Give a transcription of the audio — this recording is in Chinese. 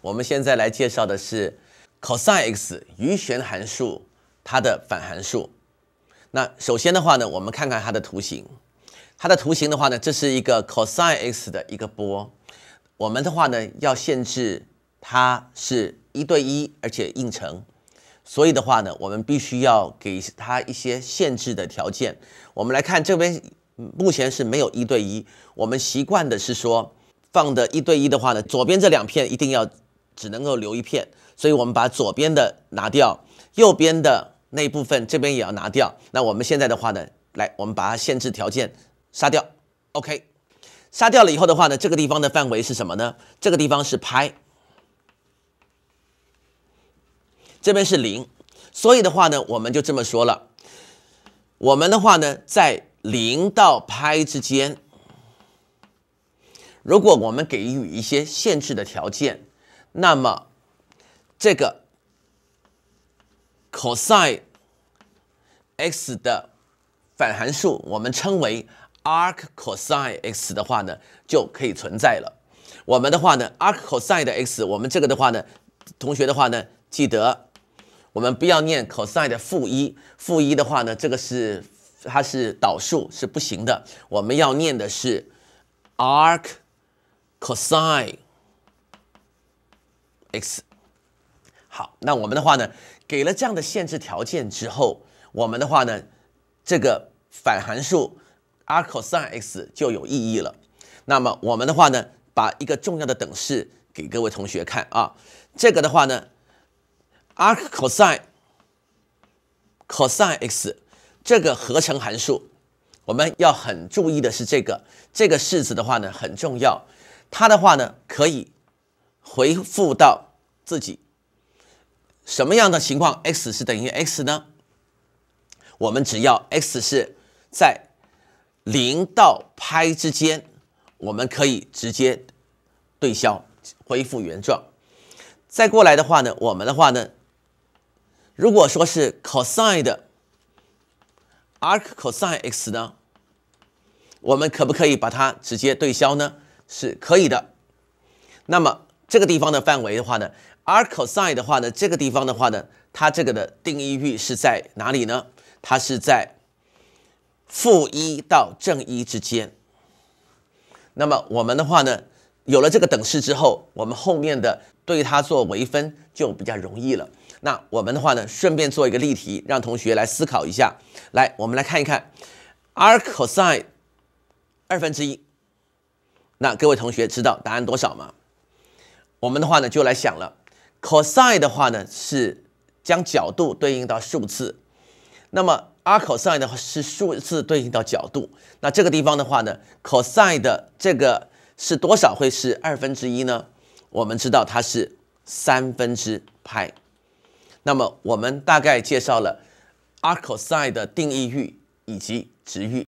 我们现在来介绍的是 cosine x 余弦函数它的反函数。那首先的话呢，我们看看它的图形。它的图形的话呢，这是一个 cosine x 的一个波。我们的话呢，要限制它是一对一，而且映成。所以的话呢，我们必须要给它一些限制的条件。我们来看这边，目前是没有一对一。我们习惯的是说，放的一对一的话呢，左边这两片一定要只能够留一片。所以我们把左边的拿掉，右边的那部分这边也要拿掉。那我们现在的话呢，来，我们把它限制条件杀掉。OK，杀掉了以后的话呢，这个地方的范围是什么呢？这个地方是拍。这边是零，所以的话呢，我们就这么说了。我们的话呢，在零到拍之间，如果我们给予一些限制的条件，那么这个 cosine x 的反函数，我们称为 arc cosine x 的话呢，就可以存在了。我们的话呢，arc cosine 的 x，我们这个的话呢，同学的话呢，记得。我们不要念 cosine 的负一，负一的话呢，这个是它是导数，是不行的。我们要念的是 arc cosine x。好，那我们的话呢，给了这样的限制条件之后，我们的话呢，这个反函数 arc cosine x 就有意义了。那么我们的话呢，把一个重要的等式给各位同学看啊，这个的话呢。arc cosine cosine x 这个合成函数，我们要很注意的是这个这个式子的话呢很重要，它的话呢可以回复到自己什么样的情况 x 是等于 x 呢？我们只要 x 是在零到拍之间，我们可以直接对消恢复原状。再过来的话呢，我们的话呢。如果说是 cosine 的 arc cosine x 呢，我们可不可以把它直接对消呢？是可以的。那么这个地方的范围的话呢，arcosine 的话呢，这个地方的话呢，它这个的定义域是在哪里呢？它是在负一到正一之间。那么我们的话呢，有了这个等式之后，我们后面的对它做微分就比较容易了。那我们的话呢，顺便做一个例题，让同学来思考一下。来，我们来看一看，arc cosine 二分之一。那各位同学知道答案多少吗？我们的话呢，就来想了，cosine 的话呢是将角度对应到数字，那么 arc cosine 的话是数字对应到角度。那这个地方的话呢，cosine 的这个是多少会是二分之一呢？我们知道它是三分之派。那么我们大概介绍了 arc cosine 的定义域以及值域。